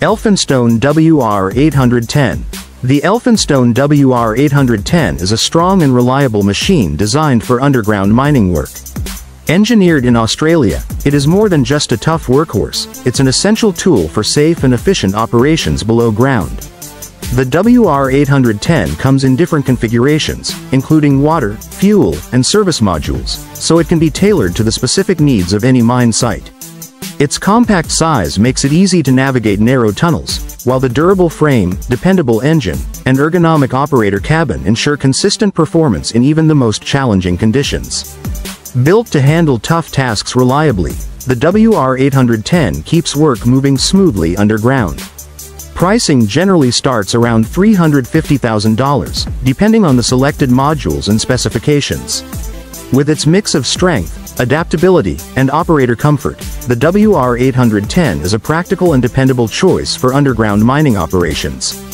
Elphinstone WR810. The Elphinstone WR810 is a strong and reliable machine designed for underground mining work. Engineered in Australia, it is more than just a tough workhorse, it's an essential tool for safe and efficient operations below ground. The WR810 comes in different configurations, including water, fuel, and service modules, so it can be tailored to the specific needs of any mine site. Its compact size makes it easy to navigate narrow tunnels, while the durable frame, dependable engine, and ergonomic operator cabin ensure consistent performance in even the most challenging conditions. Built to handle tough tasks reliably, the WR810 keeps work moving smoothly underground. Pricing generally starts around $350,000, depending on the selected modules and specifications. With its mix of strength, adaptability, and operator comfort, the WR810 is a practical and dependable choice for underground mining operations.